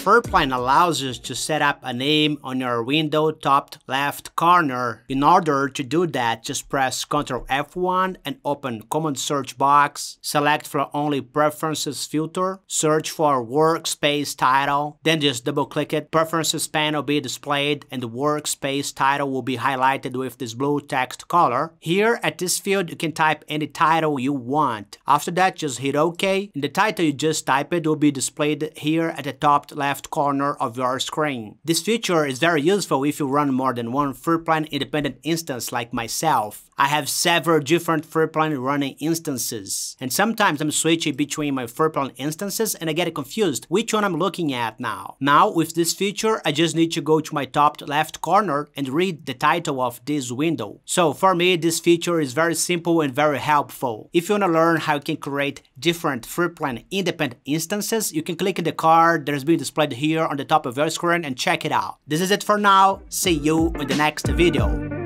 Freeplane allows you to set up a name on your window top left corner. In order to do that, just press Ctrl F1 and open command search box, select for only preferences filter, search for workspace title, then just double click it, preferences panel will be displayed and the workspace title will be highlighted with this blue text color. Here at this field you can type any title you want. After that just hit OK and the title you just typed will be displayed here at the top left corner of your screen. This feature is very useful if you run more than one Freeplane independent instance like myself. I have several different Freeplane running instances, and sometimes I'm switching between my Freeplane instances and I get confused which one I'm looking at now. Now, with this feature, I just need to go to my top left corner and read the title of this window. So for me, this feature is very simple and very helpful. If you want to learn how you can create different Freeplane independent instances, you can click in the card that has been being displayed here on the top of your screen and check it out. This is it for now, see you in the next video.